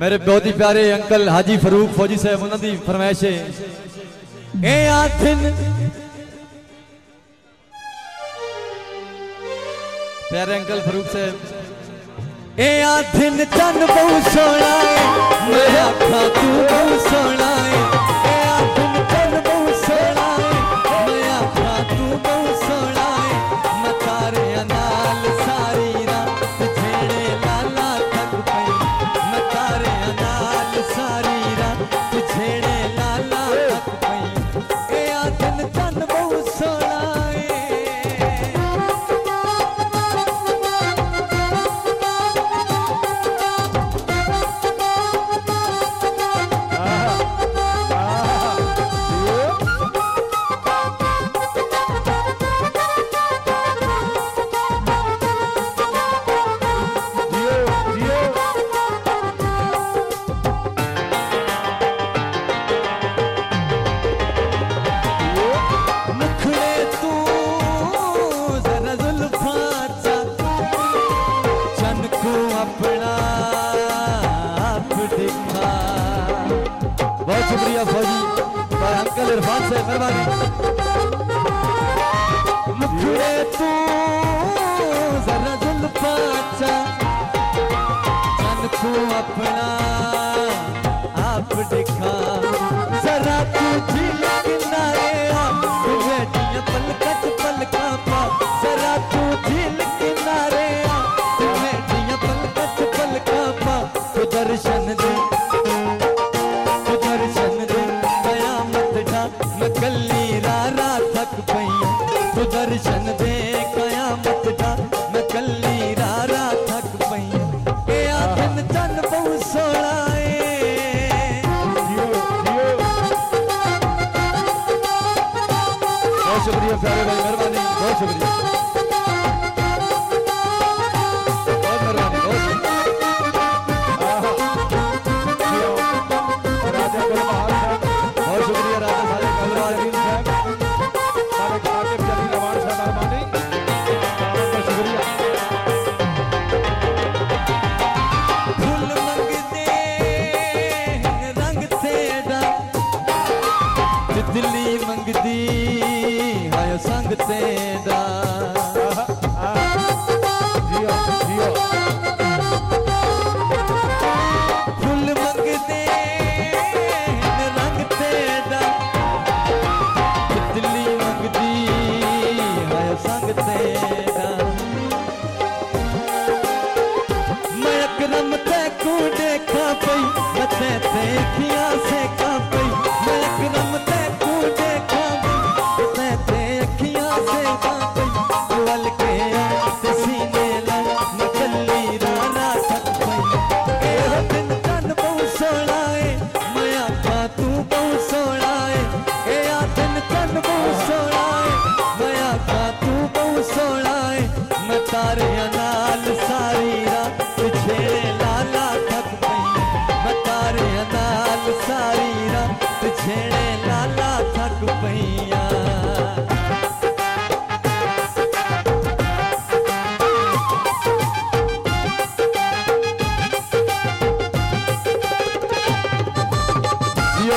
मेरे बहुत ही प्यारे अंकल हाजी फरूक फौजी साहब उन्होंने फरमायश है। ए आथिन प्यारे अंकल फरूक साहब, ए आथिन चन बहु सोना मैं आखा तू बहु सोना बहुत शुक्रिया फौजी। भाई अंकल इरफान से मेहरबानी। मुखड़े तू जरा को अपना रारा पैया तो दर्शन दे कयामत का। मैं कल्ली रारा थक पैया, ए आखन चन बहु सोना ए बहुत शुक्रिया प्यारे भाई, मेहरबानी, बहुत शुक्रिया। हाय संग तेरा फुल मंगदे रंग तेरा तितली मंगदी हाय संग तेरा मैं अकरम तैकू देखा पई, मथे ते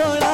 sola.